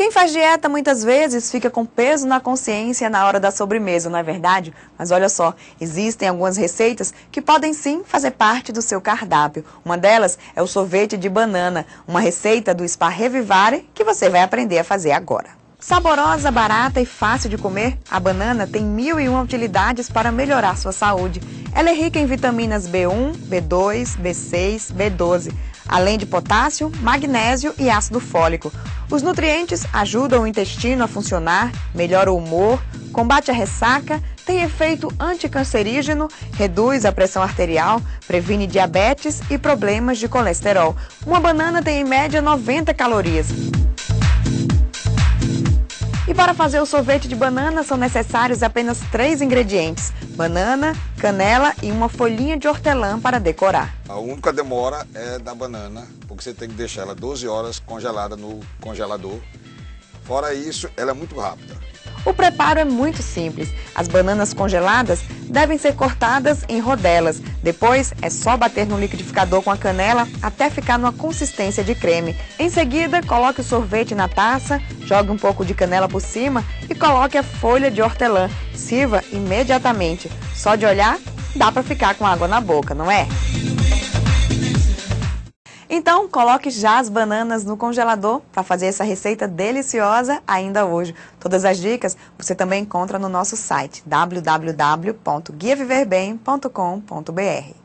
Quem faz dieta muitas vezes fica com peso na consciência na hora da sobremesa, não é verdade? Mas olha só, existem algumas receitas que podem sim fazer parte do seu cardápio. Uma delas é o sorvete de banana, uma receita do Spa Revivare que você vai aprender a fazer agora. Saborosa, barata e fácil de comer, a banana tem mil e uma utilidades para melhorar sua saúde. Ela é rica em vitaminas B1, B2, B6, B12, além de potássio, magnésio e ácido fólico. Os nutrientes ajudam o intestino a funcionar, melhora o humor, combate a ressaca, tem efeito anticancerígeno, reduz a pressão arterial, previne diabetes e problemas de colesterol. Uma banana tem em média 90 calorias. E para fazer o sorvete de banana são necessários apenas três ingredientes: banana, canela e uma folhinha de hortelã para decorar. A única demora é da banana, porque você tem que deixar ela 12 horas congelada no congelador. Fora isso, ela é muito rápida. O preparo é muito simples. As bananas congeladas devem ser cortadas em rodelas. Depois é só bater no liquidificador com a canela até ficar numa consistência de creme. Em seguida, coloque o sorvete na taça, jogue um pouco de canela por cima e coloque a folha de hortelã. Sirva imediatamente. Só de olhar, dá para ficar com água na boca, não é? Então, coloque já as bananas no congelador para fazer essa receita deliciosa ainda hoje. Todas as dicas você também encontra no nosso site www.guiaviverbem.com.br.